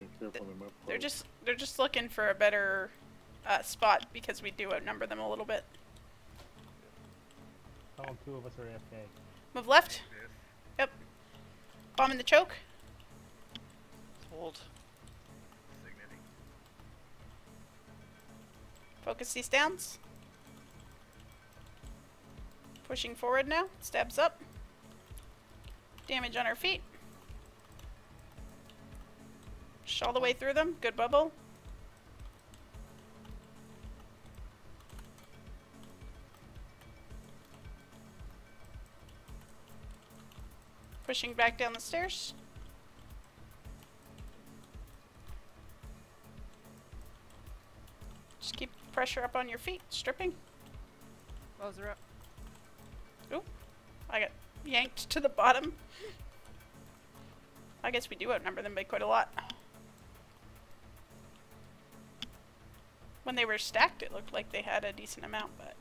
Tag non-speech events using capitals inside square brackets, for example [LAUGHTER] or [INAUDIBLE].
Careful, they might They're just they're just looking for a better uh, spot because we do outnumber them a little bit. Oh, two of us are AFK. Move left. Yep. Bomb in the choke. Hold. Focus these downs. Pushing forward now. Stabs up. Damage on our feet. All the way through them. Good bubble. Pushing back down the stairs. Just keep pressure up on your feet. Stripping. Those are up. Oh, I got yanked to the bottom. [LAUGHS] I guess we do outnumber them by quite a lot. When they were stacked, it looked like they had a decent amount, but